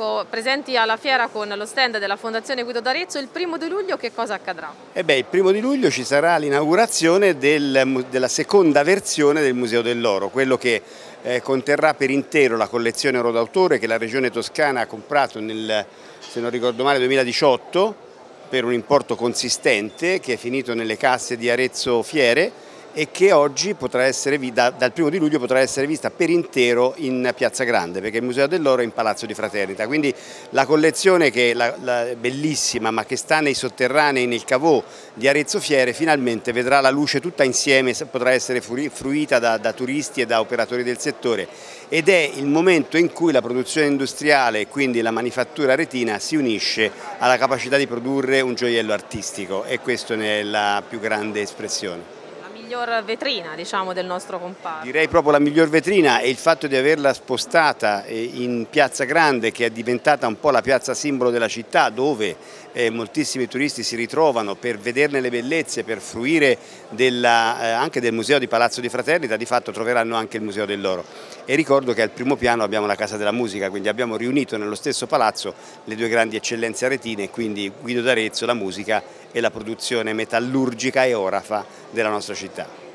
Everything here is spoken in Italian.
Ecco, presenti alla fiera con lo stand della Fondazione Guido d'Arezzo, il primo di luglio che cosa accadrà? Eh beh, il primo di luglio ci sarà l'inaugurazione del, della seconda versione del Museo dell'Oro, quello che eh, conterrà per intero la collezione oro d'autore che la Regione Toscana ha comprato nel, se non ricordo male, 2018 per un importo consistente che è finito nelle casse di Arezzo Fiere e che oggi potrà essere, da, dal primo di luglio potrà essere vista per intero in Piazza Grande perché il Museo dell'Oro è in Palazzo di Fraternita. Quindi la collezione che è bellissima ma che sta nei sotterranei nel cavò di Arezzo Fiere finalmente vedrà la luce tutta insieme potrà essere fruita da, da turisti e da operatori del settore. Ed è il momento in cui la produzione industriale e quindi la manifattura retina si unisce alla capacità di produrre un gioiello artistico e questa è la più grande espressione miglior vetrina diciamo, del nostro comparto? Direi proprio la miglior vetrina è il fatto di averla spostata eh, in Piazza Grande che è diventata un po' la piazza simbolo della città dove eh, moltissimi turisti si ritrovano per vederne le bellezze, per fruire della, eh, anche del Museo di Palazzo di Fraternita, di fatto troveranno anche il Museo dell'Oro. E ricordo che al primo piano abbiamo la Casa della Musica, quindi abbiamo riunito nello stesso palazzo le due grandi eccellenze aretine, quindi Guido d'Arezzo, la musica e la produzione metallurgica e orafa della nostra città.